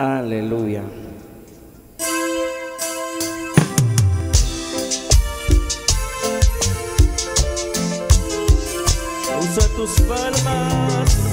Aleluya. Usa tus palmas.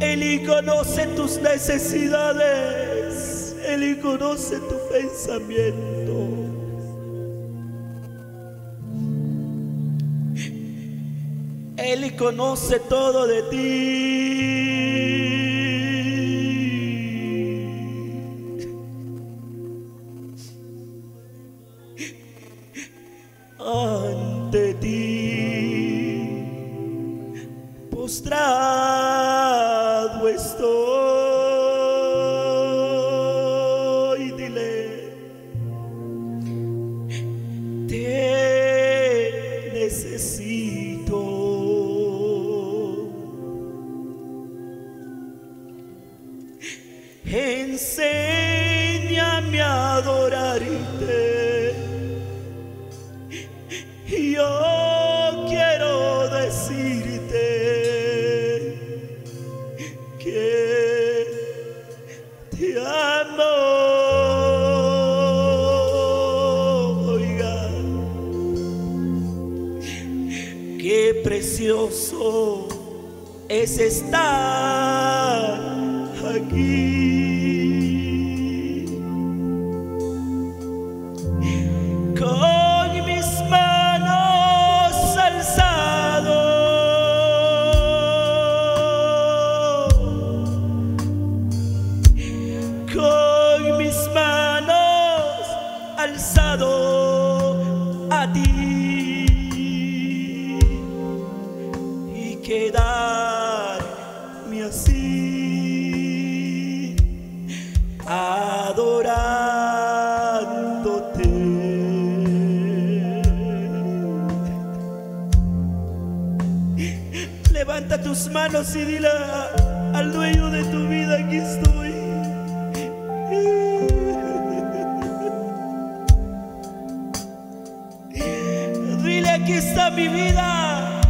Él conoce tus necesidades. Él conoce tu pensamiento. Él conoce todo de ti. Y dile al dueño de tu vida, aquí estoy. Dile, aquí está mi vida.